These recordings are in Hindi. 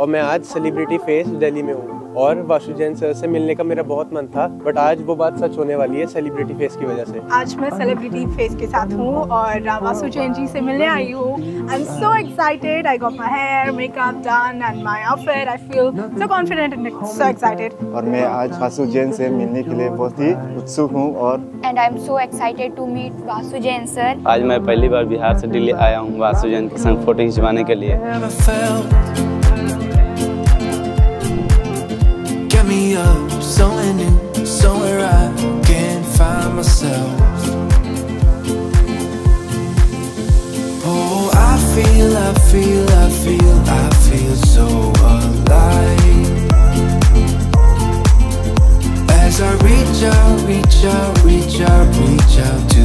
और मैं आज सेलिब्रिटी फेस दिल्ली में हूँ। और वासु जैन सर से मिलने का मेरा बहुत मन था बट आज वो बात सच होने वाली है सेलिब्रिटी फेस की वजह से। आज मैं सेलिब्रिटी फेस के साथ हूँ और वासु जैन जी से मिलने आई हूँ। I am so excited I got my hair makeup done and my outfit I feel so confident and so excited और मैं आज वासु जैन से मिलने के लिए बहुत ही उत्सुक हूँ और and I'm so excited to meet Vasu Jain sir. आज मैं पहली बार बिहार से दिल्ली आया हूँ वासु जैन के संग फ़ोटो खिंचवाने के लिए। Somewhere new, somewhere I can find myself. Oh, I feel, I feel, I feel, I feel so alive. As I reach out, reach out, reach out, reach out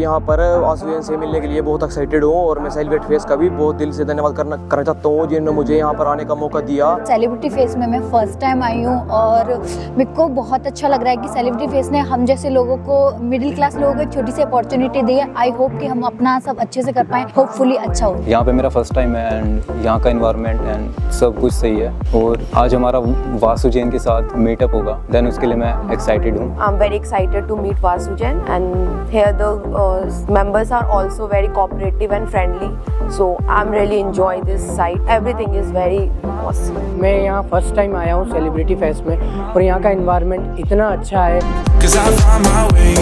यहाँ पर वासुदेव से मिलने के लिए बहुत एक्साइटेड हूँ और मैं सेलिब्रेट फेस का भी बहुत दिल से धन्यवाद करना करना चाहता हूँ जिन्होंने मुझे यहाँ पर आने का मौका दिया। सेलिब्रिटी फेस में मैं फ़र्स्ट टाइम आई हूँ और मेरे को बहुत अच्छा लग रहा है कि सेलिब्रिटी फेस ने हम जैसे लोगों को मिडिल क्लास लोगों को छोटी सी अपॉर्चुनिटी दी है। आई होप कि हम अपना सब अच्छे से कर पाए होपफुली अच्छा हो। यहाँ पे मेरा फ़र्स्ट टाइम है एंड यहाँ का इन्वायरमेंट एंड सब कुछ सही है। और आज हमारा वासु जैन के साथ मीटअप होगा देन उसके लिए मैं एक्साइटेड हूँ। I'm very excited to meet Vasujan and here the uh, members are also very cooperative and friendly. So I'm really enjoy this site. Everything is very awesome. मैं यहाँ फर्स्ट टाइम आया हूँ सेलिब्रिटी फेस्ट में और यहाँ का इन्वायरमेंट इतना अच्छा है Cause I find my way,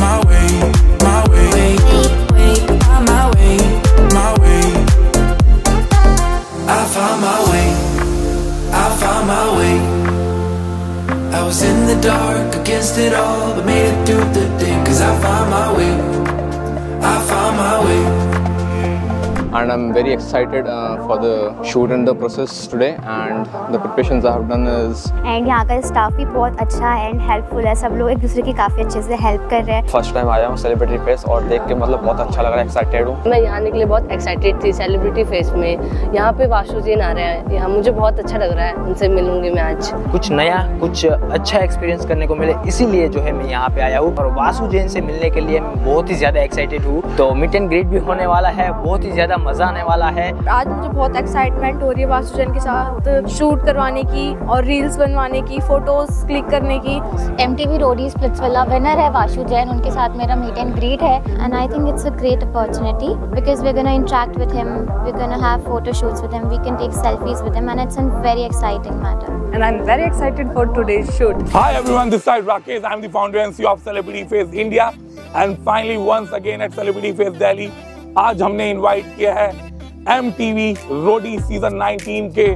my way, my way, find my way, my way. I found my way, I found my way. I was in the dark against it all, but made it through the day. And I'm very excited uh, for the shoot and the process today. And the preparations I have done is and यहाँ का स्टाफ भी बहुत अच्छा है एंड है। सब लोग एक दूसरे की काफ़ी अच्छे से हेल्प कर रहे हैं। फ़र्स्ट टाइम आया हूँ सेलिब्रिटी फेस और देख के मतलब बहुत अच्छा लग रहा है। एक्साइटेड हूँ। मैं यहाँ आने बहुत एक्साइटेड थी सेलिब्रिटी फेस में। यहाँ पे वाशुजीन आ रहे हैं यहाँ मुझे बहुत अच्छा लग रहा है। उनसे मिलूँगी मैं आज। कुछ नया कुछ अच्छा एक्सपीरियंस करने को मिले। इसीलिए जो है मैं यहाँ पे आया हूँ। और वासु जैन से मिलने के लिए मैं बहुत ही ज़्यादा एक्साइटेड हूँ। तो मीट एंड ग्रीट भी होने वाला है। बहुत ही ज़्यादा मज़ा आने वाला है आज मुझे बहुत एक्साइटमेंट हो रही है वासु जैन के साथ शूट करवाने की और रील्स बनवाने की फ़ोटोज़ क्लिक करने की M T V Roadies splits वाला विनर है वाशु जैन उनके साथ मेरा मीट एंड ग्रीट है and I think it's a great opportunity because we gonna interact with him we gonna have photo shoots with him we can take selfies with him and it's a very exciting matter and I'm very excited for today's shoot. Hi everyone, this side Rakesh. I'm the founder and CEO of Celebrity Face India. And finally, once again at Celebrity Face Delhi, आज हमने इनवाइट किया है एम टीवी रोडी सीज़न 19 के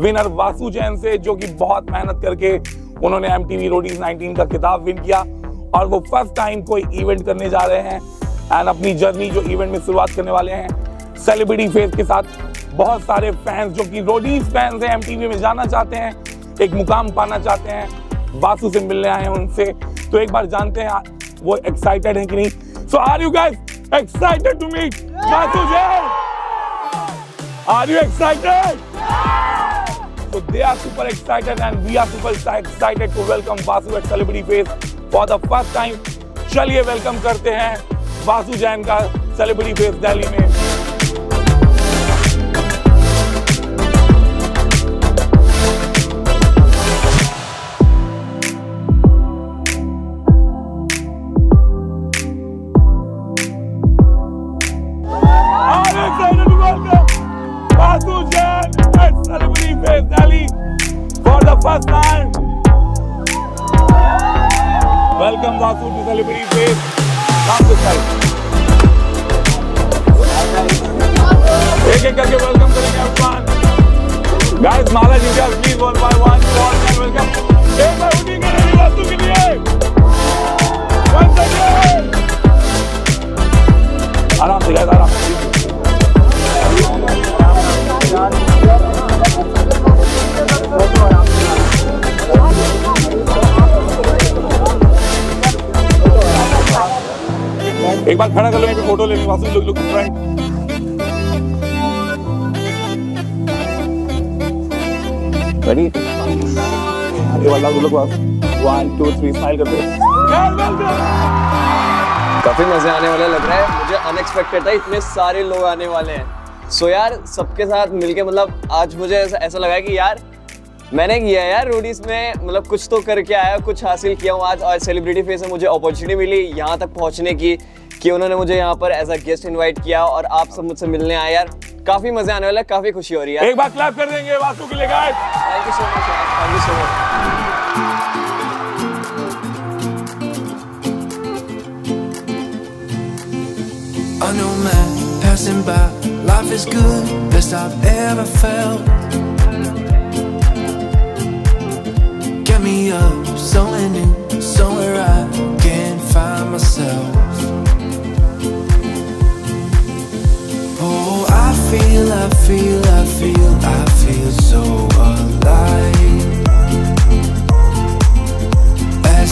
विनर वासु जैन से, जो कि बहुत मेहनत करके उन्होंने एम टीवी रोडीज 19 का खिताब विन किया और वो फ़र्स्ट टाइम कोई इवेंट करने जा रहे हैं एंड अपनी जर्नी जो इवेंट में शुरुआत करने वाले हैं सेलिब्रिटी फेस के साथ बहुत सारे फैंस जो कि रोडीज फैंस हैं एमटीवी में जाना चाहते हैं, एक मुकाम पाना चाहते हैं, वासु से मिलने आए हैं उनसे। तो एक बार जानते हैं, वो एक्साइटेड हैं कि नहीं। So are you guys excited yeah. Meet Basu Are you excited? Yeah. So they are super excited and we are super excited to welcome Vasu at Celebrity Face for the first time. चलिए वेलकम करते हैं वासु जैन का सेलिब्रिटी फेस दिल्ली में for time? Welcome Vasu to Celebrity Face. Come this side. एक एक करके वेलकम करेंगे अफगान गाइस माला जी का please one by one to all can welcome एक बार खड़ा कर लो यहीं फ़ोटो लेने Vasu look look friend ready ये वाला लुक वास 1 2 3 स्माइल करते काफ़ी मज़े आने वाले लग रहा है। मुझे अनएक्सपेक्टेड था इतने सारे लोग आने वाले हैं। सो यार सबके साथ मिलके मतलब आज मुझे ऐसा, ऐसा लगा कि यार मैंने किया यार रोडीज में मतलब कुछ तो करके आया कुछ हासिल किया हूँ आज। और सेलिब्रिटी फेस में मुझे अपॉर्चुनिटी मिली यहाँ तक पहुँचने की। कि उन्होंने मुझे यहाँ पर एज अ गेस्ट इनवाइट किया और आप सब मुझसे मिलने आए यार। काफ़ी मज़े आने वाला है काफ़ी खुशी हो रही है एक बार क्लैप कर देंगे वासु के लिए guys thank you so much thank you so much I know man passing by. Life is good, best I've ever felt. Get me up, somewhere new, somewhere I